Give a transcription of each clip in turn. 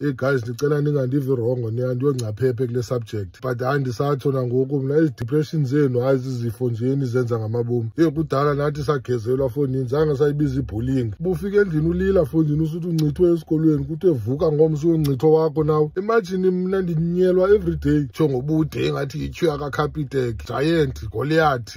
Hey guys ndicela ningandivi wrong ndiyongcaphephe kule subject but hayi ndisatsho nangoku mna ezi depression zenu hayi zizifo nje nizenza ngamabomi ye kudala nathi sagezelwa fondini zange sayibiza ibullying bufika endlini ulila fondini usuthi uncithwe esikolweni kuthe vuka ngomso uncitho wakho nawe imagine mna ndinyelwa everyday tsho ngobude engathi yityhu yakacapitek giant goliath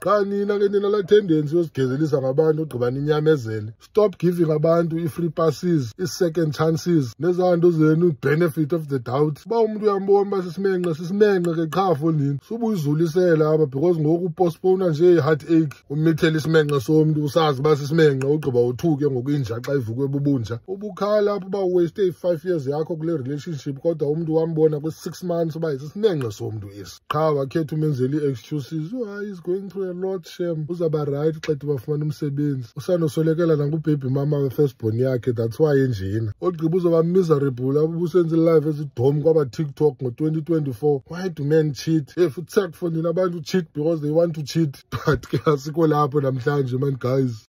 qha nina ke nina la tendency yosigezelisa ngabantu ogqiba ninyamezele stop giving abantu i-free passes i-second chances nezaa nto zenu benefit of the doubt uba umntu uyambona uba sisimenxe sisimenxe ke qha fo nini subuyizulisela apha because ngoku upostpona nje i-heart ache umithela isimenxe somntu usazi uba sisimenxe ogqiba uthuke ngokuyinja xa ivukwe bubunja ubukhala apha uba uwaste i-five years yakho kule relationship kodwa umntu wambona kwi-six months uba isisimenxe somntu esi qha wakhetha umenzela ii-excuses oh, hayi is going through a lot shem uzawuba rayithi xethi bafumana umsebenzi usanosolekela nangubhebhi mama we-firstborn yakhe that's why enjena ogqiba uzawuba miserable abusenza ilive ezidom kwabatiktok ngo-2024 why do men cheat if utsek for nina abantu cheat because they want to cheat but ke asikho lapho namhlanje man guys